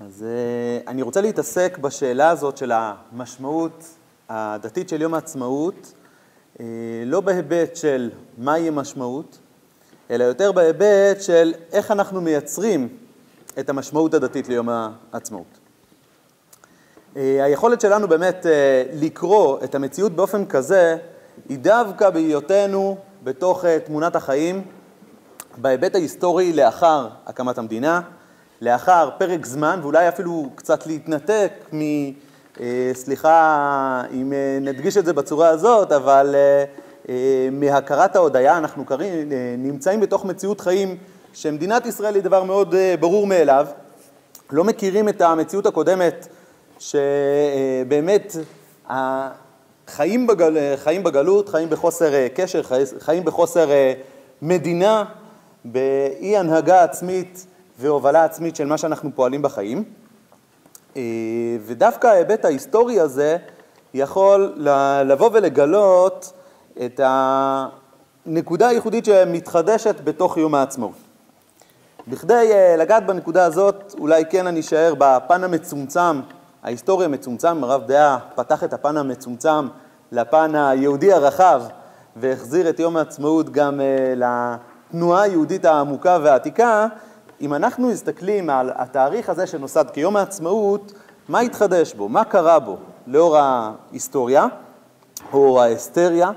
אז אה, אני רוצה להתעסק בשאלה הזאת של המשמעות הדתית של יום העצמאות, אה, לא בהיבט של מהי המשמעות, אלא יותר בהיבט של איך אנחנו מייצרים את המשמעות הדתית ליום העצמאות. אה, היכולת שלנו באמת לקרוא את המציאות באופן כזה, היא דווקא בהיותנו בתוך תמונת החיים, בהיבט ההיסטורי לאחר הקמת המדינה, לאחר פרק זמן, ואולי אפילו קצת להתנתק מ... אה, סליחה אם אה, נדגיש את זה בצורה הזאת, אבל אה, מהכרת ההודיה אנחנו קרים, נמצאים בתוך מציאות חיים שמדינת ישראל היא דבר מאוד ברור מאליו. לא מכירים את המציאות הקודמת שבאמת חיים, בגל, חיים בגלות, חיים בחוסר קשר, חיים בחוסר מדינה, באי הנהגה עצמית והובלה עצמית של מה שאנחנו פועלים בחיים. אה, ודווקא ההיבט ההיסטורי הזה יכול לבוא ולגלות את הנקודה הייחודית שמתחדשת בתוך יום העצמאות. בכדי אה, לגעת בנקודה הזאת, אולי כן אני אשאר בפן המצומצם, ההיסטורי המצומצם, הרב דעה פתח את הפן המצומצם לפן היהודי הרחב והחזיר את יום העצמאות גם אה, לתנועה היהודית העמוקה והעתיקה, אם אנחנו מסתכלים על התאריך הזה שנוסד כיום העצמאות, מה התחדש בו? מה קרה בו לאור ההיסטוריה או ההיסטריה?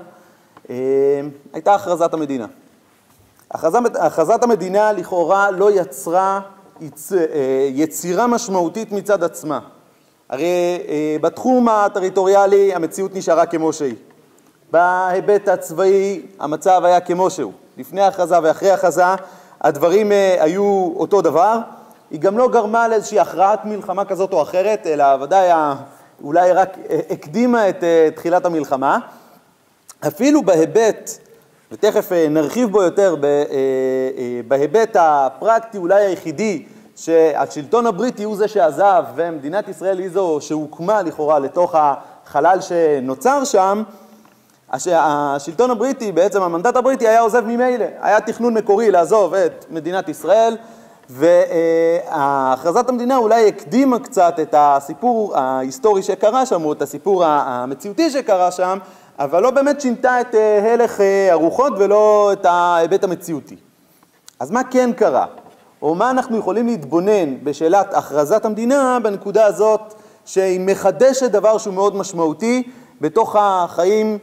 אה, הייתה הכרזת המדינה. הכרזת, הכרזת המדינה לכאורה לא יצרה יצ, אה, יצירה משמעותית מצד עצמה. הרי אה, בתחום הטריטוריאלי המציאות נשארה כמו שהיא. בהיבט הצבאי המצב היה כמו שהוא. לפני ההכרזה ואחרי ההכרזה הדברים אה, היו אותו דבר. היא גם לא גרמה לאיזושהי הכרעת מלחמה כזאת או אחרת, אלא ודאי אולי רק אה, הקדימה את אה, תחילת המלחמה. אפילו בהיבט, ותכף נרחיב בו יותר, בהיבט הפרקטי אולי היחידי, שהשלטון הבריטי הוא זה שעזב ומדינת ישראל היא זו שהוקמה לכאורה לתוך החלל שנוצר שם, השלטון הבריטי, בעצם המנדט הבריטי היה עוזב ממילא, היה תכנון מקורי לעזוב את מדינת ישראל והכרזת המדינה אולי הקדימה קצת את הסיפור ההיסטורי שקרה שם או את הסיפור המציאותי שקרה שם אבל לא באמת שינתה את אה, הלך אה, הרוחות ולא את ההיבט המציאותי. אז מה כן קרה? או מה אנחנו יכולים להתבונן בשאלת הכרזת המדינה בנקודה הזאת שהיא מחדשת דבר שהוא מאוד משמעותי בתוך החיים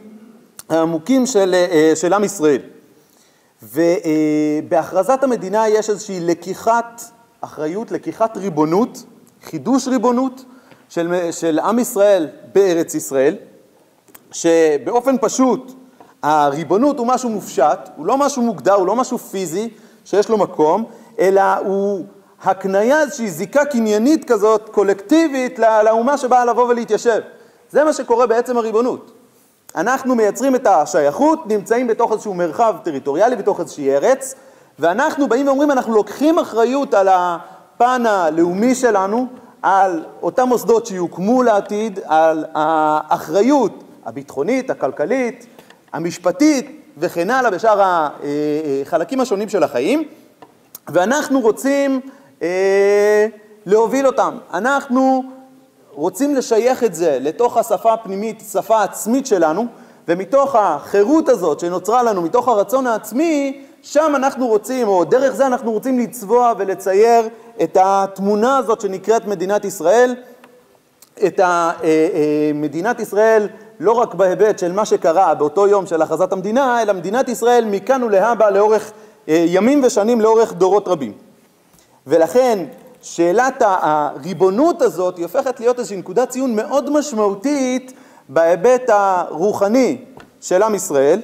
העמוקים של, אה, של עם ישראל. ובהכרזת המדינה יש איזושהי לקיחת אחריות, לקיחת ריבונות, חידוש ריבונות של, של עם ישראל בארץ ישראל, שבאופן פשוט הריבונות הוא משהו מופשט, הוא לא משהו מוגדר, הוא לא משהו פיזי שיש לו מקום, אלא הוא הקנייה, איזושהי זיקה קניינית כזאת, קולקטיבית, לאומה שבאה לבוא ולהתיישב. זה מה שקורה בעצם הריבונות. אנחנו מייצרים את השייכות, נמצאים בתוך איזשהו מרחב טריטוריאלי, בתוך איזושהי ארץ, ואנחנו באים ואומרים, אנחנו לוקחים אחריות על הפן הלאומי שלנו, על אותם מוסדות שיוקמו לעתיד, על האחריות הביטחונית, הכלכלית, המשפטית וכן הלאה בשאר החלקים השונים של החיים, ואנחנו רוצים אה, להוביל אותם. אנחנו רוצים לשייך את זה לתוך השפה הפנימית, שפה עצמית שלנו, ומתוך החירות הזאת שנוצרה לנו, מתוך הרצון העצמי, שם אנחנו רוצים, או דרך זה אנחנו רוצים לצבוע ולצייר את התמונה הזאת שנקראת מדינת ישראל, את אה, אה, מדינת ישראל לא רק בהיבט של מה שקרה באותו יום של הכרזת המדינה, אלא מדינת ישראל מכאן ולהבא לאורך אה, ימים ושנים, לאורך דורות רבים. ולכן שאלת הריבונות הזאת היא הופכת להיות איזושהי נקודת ציון מאוד משמעותית בהיבט הרוחני של עם ישראל,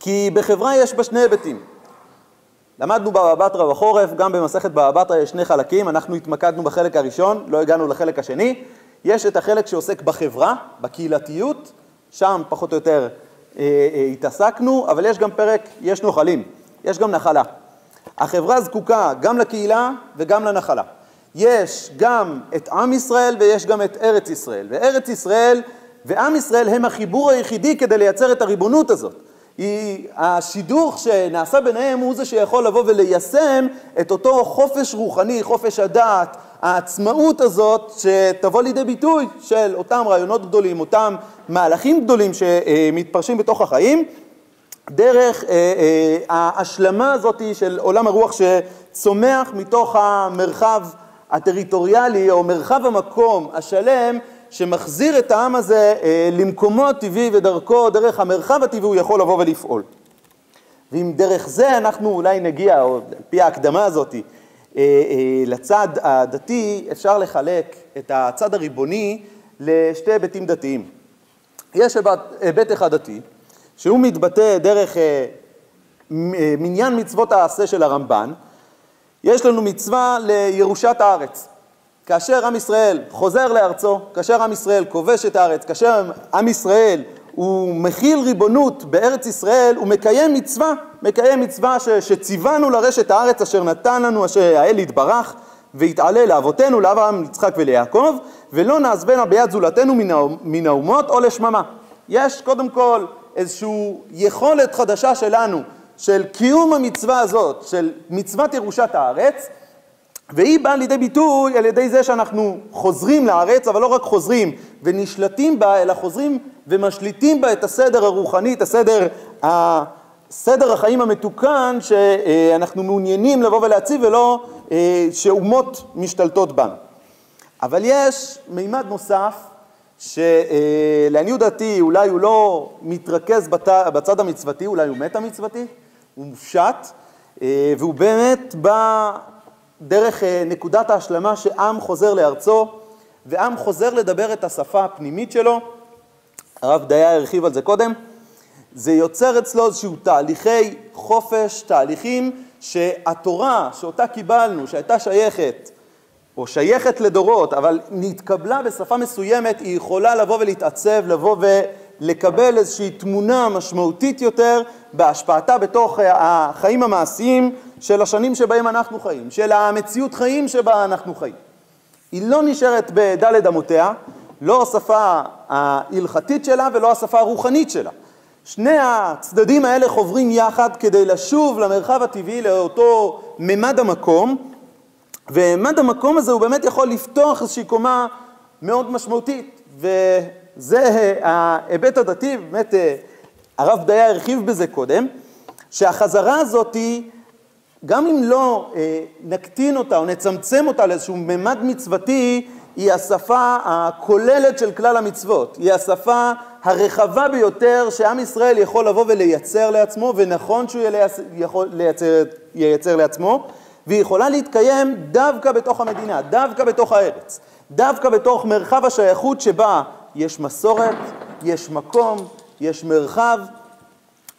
כי בחברה יש בה שני היבטים. למדנו בבא בתרא בחורף, גם במסכת בבא בתרא יש שני חלקים, אנחנו התמקדנו בחלק הראשון, לא הגענו לחלק השני. יש את החלק שעוסק בחברה, בקהילתיות, שם פחות או יותר אה, אה, התעסקנו, אבל יש גם פרק, יש נוחלים, יש גם נחלה. החברה זקוקה גם לקהילה וגם לנחלה. יש גם את עם ישראל ויש גם את ארץ ישראל. וארץ ישראל ועם ישראל הם החיבור היחידי כדי לייצר את הריבונות הזאת. היא, השידוך שנעשה ביניהם הוא זה שיכול לבוא וליישם את אותו חופש רוחני, חופש הדעת, העצמאות הזאת שתבוא לידי ביטוי של אותם רעיונות גדולים, אותם מהלכים גדולים שמתפרשים בתוך החיים, דרך אה, אה, ההשלמה הזאת של עולם הרוח שצומח מתוך המרחב הטריטוריאלי או מרחב המקום השלם שמחזיר את העם הזה אה, למקומו הטבעי ודרכו, דרך המרחב הטבעי הוא יכול לבוא ולפעול. ואם דרך זה אנחנו אולי נגיע, או על פי ההקדמה הזאת, אה, אה, לצד הדתי, אפשר לחלק את הצד הריבוני לשתי היבטים דתיים. יש היבט אחד דתי, שהוא מתבטא דרך מניין מצוות העשה של הרמב"ן, יש לנו מצווה לירושת הארץ. כאשר עם ישראל חוזר לארצו, כאשר עם ישראל כובש את הארץ, כאשר עם ישראל הוא מכיל ריבונות בארץ ישראל, הוא מקיים מצווה, מקיים מצווה ש, שציוונו לרשת הארץ אשר נתן לנו, אשר האל יתברך, ויתעלה לאבותינו, לאברהם, יצחק וליעקב, ולא נעזבנה ביד זולתנו מן האומות או לשממה. יש קודם כל איזושהי יכולת חדשה שלנו של קיום המצווה הזאת, של מצוות ירושת הארץ, והיא באה לידי ביטוי על ידי זה שאנחנו חוזרים לארץ, אבל לא רק חוזרים ונשלטים בה, אלא חוזרים ומשליטים בה את הסדר הרוחני, את הסדר, סדר החיים המתוקן שאנחנו מעוניינים לבוא ולהציב ולא אה, שאומות משתלטות בנו. אבל יש מימד נוסף שלעניות דעתי אולי הוא לא מתרכז בצד המצוותי, אולי הוא מטה מצוותי, הוא מופשט, אה, והוא באמת בא דרך אה, נקודת ההשלמה שעם חוזר לארצו, ועם חוזר לדבר את השפה הפנימית שלו, הרב דיה הרחיב על זה קודם, זה יוצר אצלו איזשהו תהליכי חופש, תהליכים שהתורה שאותה קיבלנו, שהייתה שייכת, או שייכת לדורות, אבל נתקבלה בשפה מסוימת, היא יכולה לבוא ולהתעצב, לבוא ולקבל איזושהי תמונה משמעותית יותר בהשפעתה בתוך החיים המעשיים של השנים שבהם אנחנו חיים, של המציאות חיים שבה אנחנו חיים. היא לא נשארת בדלת אמותיה, לא השפה ההלכתית שלה ולא השפה הרוחנית שלה. שני הצדדים האלה חוברים יחד כדי לשוב למרחב הטבעי, לאותו ממד המקום, וממד המקום הזה הוא באמת יכול לפתוח איזושהי קומה מאוד משמעותית, וזה ההיבט הדתי, באמת הרב דיה הרחיב בזה קודם, שהחזרה הזאת היא גם אם לא אה, נקטין אותה או נצמצם אותה לאיזשהו ממד מצוותי, היא השפה הכוללת של כלל המצוות. היא השפה הרחבה ביותר שעם ישראל יכול לבוא ולייצר לעצמו, ונכון שהוא יכול לייצר, ייצר לעצמו, והיא יכולה להתקיים דווקא בתוך המדינה, דווקא בתוך הארץ, דווקא בתוך מרחב השייכות שבה יש מסורת, יש מקום, יש מרחב.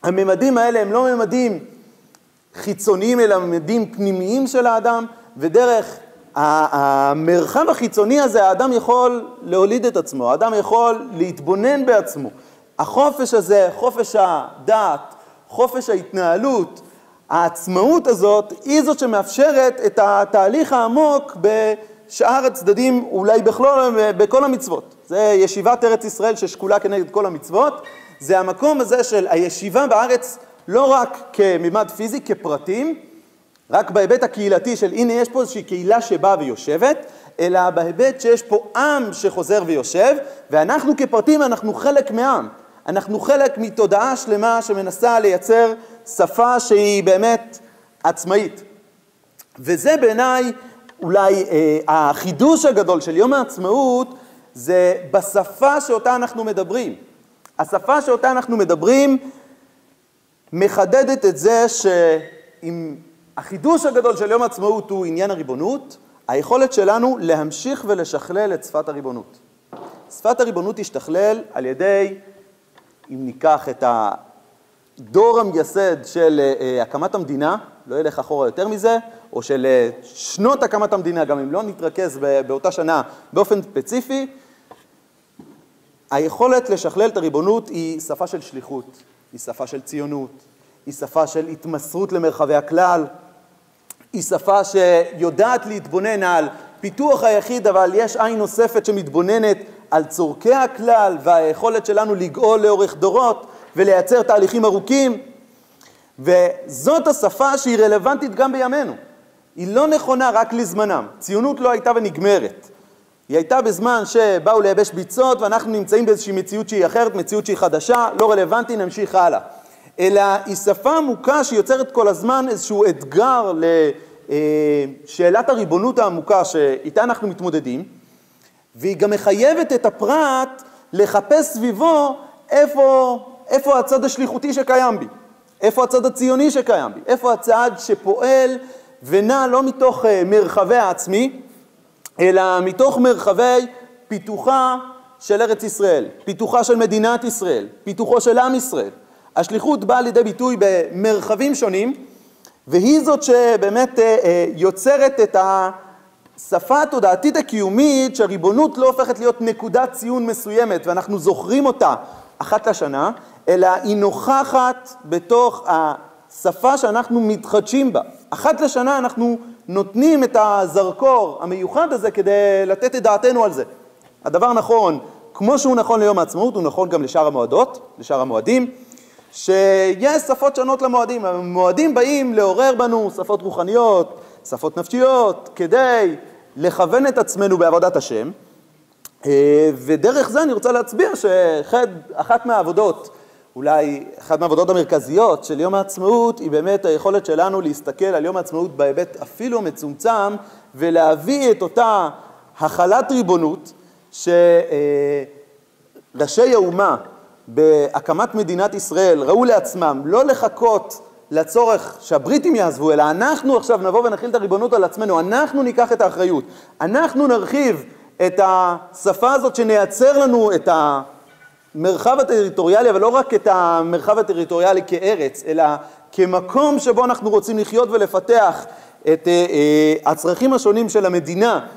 הממדים האלה הם לא ממדים חיצוניים אלא ממדים פנימיים של האדם, ודרך המרחב החיצוני הזה האדם יכול להוליד את עצמו, האדם יכול להתבונן בעצמו. החופש הזה, חופש הדעת, חופש ההתנהלות, העצמאות הזאת, היא זאת שמאפשרת את התהליך העמוק בשאר הצדדים, אולי בכלול, בכל המצוות. זה ישיבת ארץ ישראל ששקולה כנגד כל המצוות. זה המקום הזה של הישיבה בארץ לא רק כמימד פיזי, כפרטים, רק בהיבט הקהילתי של הנה יש פה איזושהי קהילה שבאה ויושבת, אלא בהיבט שיש פה עם שחוזר ויושב, ואנחנו כפרטים אנחנו חלק מעם. אנחנו חלק מתודעה שלמה שמנסה לייצר שפה שהיא באמת עצמאית. וזה בעיניי אולי אה, החידוש הגדול של יום העצמאות, זה בשפה שאותה אנחנו מדברים. השפה שאותה אנחנו מדברים מחדדת את זה שאם החידוש הגדול של יום העצמאות הוא עניין הריבונות, היכולת שלנו להמשיך ולשכלל את שפת הריבונות. שפת הריבונות תשתכלל על ידי, אם ניקח את הדור המייסד של uh, הקמת המדינה, לא ילך אחורה יותר מזה, או של uh, שנות הקמת המדינה, גם אם לא נתרכז באותה שנה באופן ספציפי, היכולת לשכלל את הריבונות היא שפה של שליחות, היא שפה של ציונות, היא שפה של התמסרות למרחבי הכלל, היא שפה שיודעת להתבונן על פיתוח היחיד, אבל יש עין נוספת שמתבוננת על צורכי הכלל והיכולת שלנו לגאול לאורך דורות ולייצר תהליכים ארוכים. וזאת השפה שהיא רלוונטית גם בימינו. היא לא נכונה רק לזמנם. ציונות לא הייתה ונגמרת. היא הייתה בזמן שבאו לייבש ביצות ואנחנו נמצאים באיזושהי מציאות שהיא אחרת, מציאות שהיא חדשה, לא רלוונטי, נמשיך הלאה. אלא היא שפה עמוקה שיוצרת כל הזמן איזשהו אתגר לשאלת הריבונות העמוקה שאיתה אנחנו מתמודדים, והיא גם מחייבת את הפרט לחפש סביבו איפה, איפה הצד השליחותי שקיים בי, איפה הצד הציוני שקיים בי, איפה הצד שפועל ונע לא מתוך אה, מרחבי העצמי, אלא מתוך מרחבי פיתוחה של ארץ ישראל, פיתוחה של מדינת ישראל, פיתוחו של עם ישראל. השליחות באה לידי ביטוי במרחבים שונים, והיא זאת שבאמת אה, אה, יוצרת את השפה התודעתית הקיומית שהריבונות לא הופכת להיות נקודת ציון מסוימת ואנחנו זוכרים אותה אחת לשנה, אלא היא נוכחת בתוך השפה שאנחנו מתחדשים בה. אחת לשנה אנחנו נותנים את הזרקור המיוחד הזה כדי לתת את דעתנו על זה. הדבר נכון, כמו שהוא נכון ליום העצמאות, הוא נכון גם לשאר המועדות, לשאר המועדים, שיש שפות שונות למועדים. המועדים באים לעורר בנו שפות רוחניות, שפות נפשיות, כדי לכוון את עצמנו בעבודת השם. אה, ודרך זה אני רוצה להצביע שאחת מהעבודות אולי אחת מהעבודות המרכזיות של יום העצמאות היא באמת היכולת שלנו להסתכל על יום העצמאות בהיבט אפילו מצומצם ולהביא את אותה החלת ריבונות שראשי האומה בהקמת מדינת ישראל ראו לעצמם לא לחכות לצורך שהבריטים יעזבו, אלא אנחנו עכשיו נבוא ונחיל את הריבונות על עצמנו, אנחנו ניקח את האחריות, אנחנו נרחיב את השפה הזאת שנייצר לנו את ה... המרחב הטריטוריאלי, אבל לא רק את המרחב הטריטוריאלי כארץ, אלא כמקום שבו אנחנו רוצים לחיות ולפתח את אה, אה, הצרכים השונים של המדינה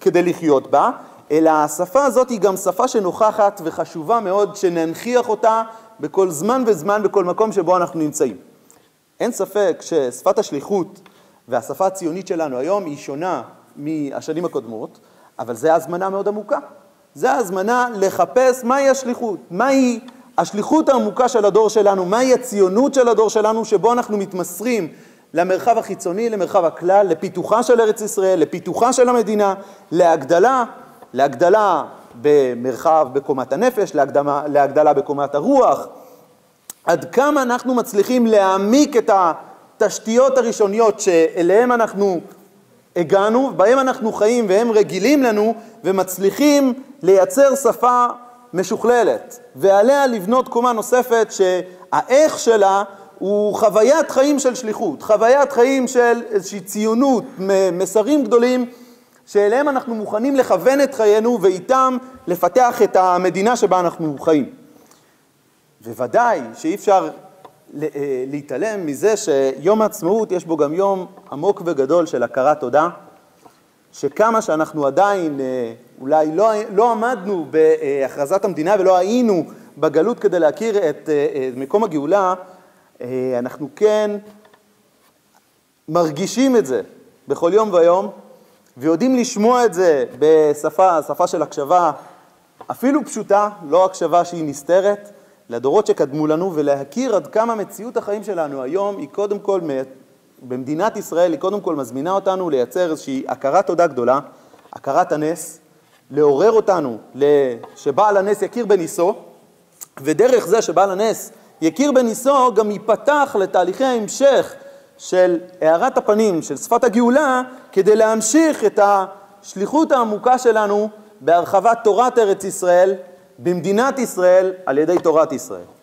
כדי לחיות בה, אלא השפה הזאת היא גם שפה שנוכחת וחשובה מאוד שננכיח אותה בכל זמן וזמן, בכל מקום שבו אנחנו נמצאים. אין ספק ששפת השליחות והשפה הציונית שלנו היום היא שונה מהשנים הקודמות, אבל זו הזמנה מאוד עמוקה. זה הזמנה לחפש מהי השליחות, מהי השליחות העמוקה של הדור שלנו, מהי הציונות של הדור שלנו, שבו אנחנו מתמסרים למרחב החיצוני, למרחב הכלל, לפיתוחה של ארץ ישראל, לפיתוחה של המדינה, להגדלה, להגדלה במרחב, בקומת הנפש, להגדלה, להגדלה בקומת הרוח. עד כמה אנחנו מצליחים להעמיק את התשתיות הראשוניות שאליהן אנחנו הגענו, בהם אנחנו חיים והם רגילים לנו ומצליחים לייצר שפה משוכללת ועליה לבנות קומה נוספת שהאיך שלה הוא חוויית חיים של שליחות, חוויית חיים של איזושהי ציונות, מסרים גדולים שאליהם אנחנו מוכנים לכוון את חיינו ואיתם לפתח את המדינה שבה אנחנו חיים. וודאי שאי אפשר להתעלם מזה שיום העצמאות יש בו גם יום עמוק וגדול של הכרת תודה, שכמה שאנחנו עדיין אה, אולי לא, לא עמדנו בהכרזת המדינה ולא היינו בגלות כדי להכיר את, את אה, מקום הגאולה, אנחנו כן מרגישים את זה בכל יום ויום ויודעים לשמוע את זה בשפה, שפה של הקשבה אפילו פשוטה, לא הקשבה שהיא נסתרת, לדורות שקדמו לנו ולהכיר עד כמה מציאות החיים שלנו היום היא קודם כל, במדינת ישראל, היא קודם כל מזמינה אותנו לייצר איזושהי הכרת תודה גדולה, הכרת הנס, לעורר אותנו שבעל הנס יכיר בניסו, ודרך זה שבעל הנס יכיר בניסו גם ייפתח לתהליכי ההמשך של הארת הפנים, של שפת הגאולה, כדי להמשיך את השליחות העמוקה שלנו בהרחבת תורת ארץ ישראל במדינת ישראל על ידי תורת ישראל.